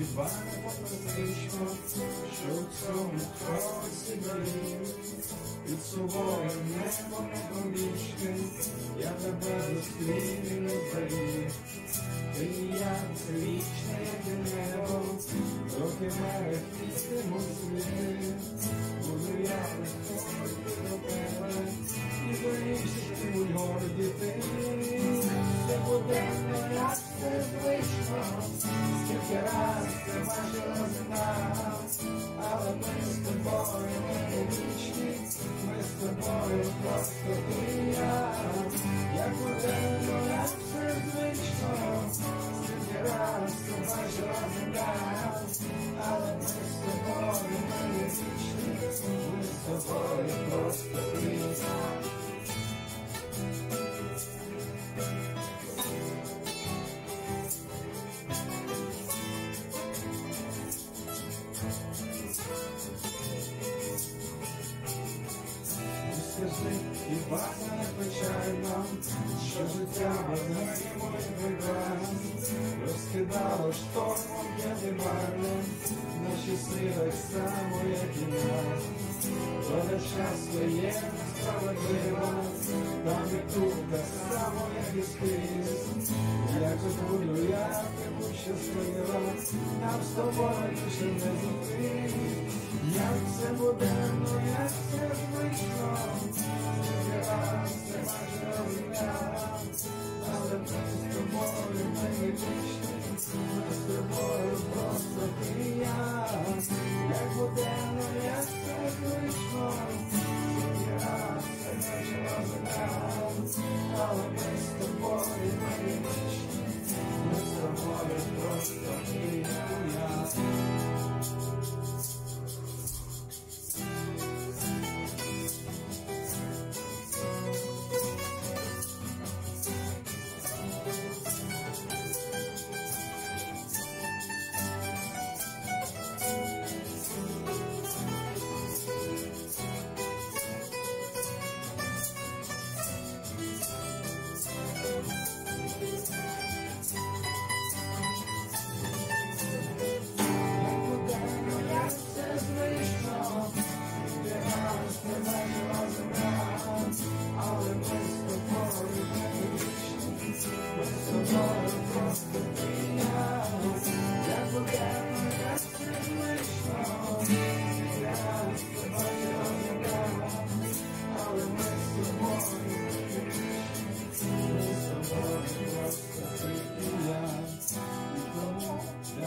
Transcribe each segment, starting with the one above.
Хіба не фантастично, що в цьому хаосі доріг під собою небо непомічне, я тебе зустрів і не зберіг. Ти і я це вічне, як небо, трохи мерехтітиму сліди. Буду я приходити до тебе, і горді ти. Тобою хіба це не печально, що життя без неї вибрав, розкидало штормом п'ятибарним, наші так само, як і нас. Доля часто є несправедлива, там і тут так само, як і скрізь. Якось буду я, будь щаслива, нам з тобою більше не зустріч. Як це буде, ну як це звично, тобою не вічні,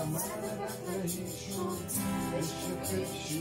Для мене так трагічно, те, що